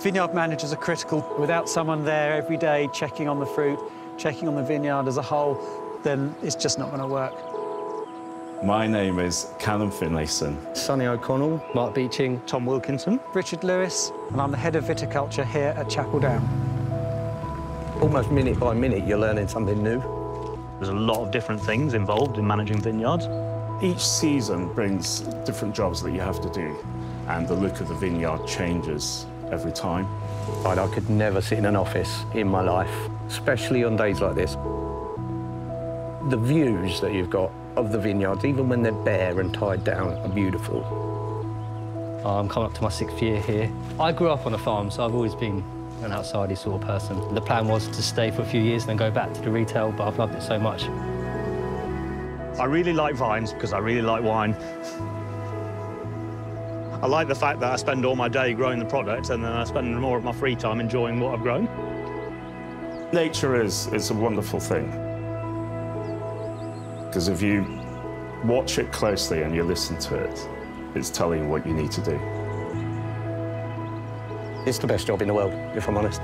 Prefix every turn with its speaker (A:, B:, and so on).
A: Vineyard managers are critical. Without someone there every day checking on the fruit, checking on the vineyard as a whole, then it's just not going to work.
B: My name is Callum Finlayson.
C: Sonny O'Connell, Mark Beeching, Tom Wilkinson.
A: Richard Lewis, and I'm the head of viticulture here at Chapel Down.
C: Almost minute by minute, you're learning something new.
D: There's a lot of different things involved in managing vineyards.
B: Each season brings different jobs that you have to do, and the look of the vineyard changes every time.
C: Right, I could never sit in an office in my life, especially on days like this. The views that you've got of the vineyards, even when they're bare and tied down, are beautiful.
E: I'm coming up to my sixth year here. I grew up on a farm, so I've always been an outsidey sort of person. The plan was to stay for a few years and then go back to the retail, but I've loved it so much.
D: I really like vines because I really like wine. I like the fact that I spend all my day growing the product and then I spend more of my free time enjoying what I've grown.
B: Nature is, is a wonderful thing. Because if you watch it closely and you listen to it, it's telling you what you need to do.
C: It's the best job in the world, if I'm honest.